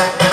Música